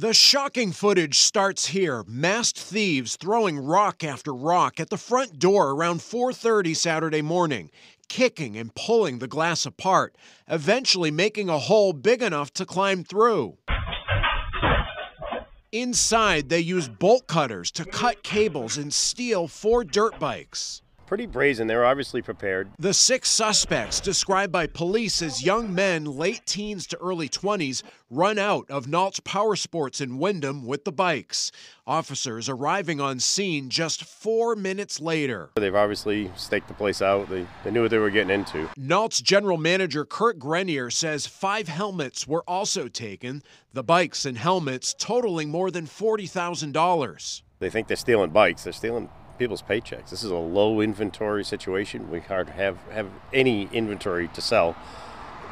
The shocking footage starts here. Masked thieves throwing rock after rock at the front door around 4:30 Saturday morning, kicking and pulling the glass apart, eventually making a hole big enough to climb through. Inside, they use bolt cutters to cut cables and steal four dirt bikes pretty brazen. They were obviously prepared. The six suspects, described by police as young men, late teens to early 20s, run out of Nault's Power Sports in Windham with the bikes. Officers arriving on scene just four minutes later. They've obviously staked the place out. They, they knew what they were getting into. Nault's general manager Kurt Grenier says five helmets were also taken, the bikes and helmets totaling more than $40,000. They think they're stealing bikes. They're stealing people's paychecks. This is a low inventory situation. We hardly have have any inventory to sell,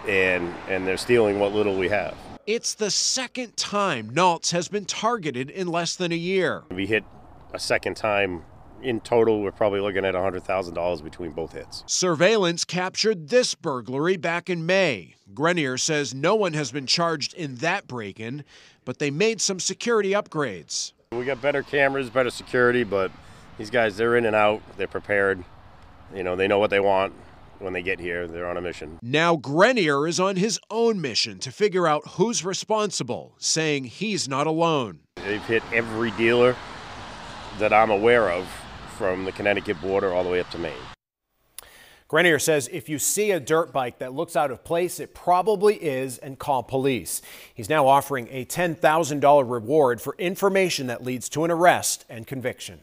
and and they're stealing what little we have. It's the second time Nault's has been targeted in less than a year. We hit a second time. In total, we're probably looking at $100,000 between both hits. Surveillance captured this burglary back in May. Grenier says no one has been charged in that break in, but they made some security upgrades. We got better cameras, better security, but these guys, they're in and out. They're prepared. You know, they know what they want when they get here. They're on a mission. Now Grenier is on his own mission to figure out who's responsible, saying he's not alone. They've hit every dealer that I'm aware of from the Connecticut border all the way up to Maine. Grenier says if you see a dirt bike that looks out of place, it probably is and call police. He's now offering a $10,000 reward for information that leads to an arrest and conviction.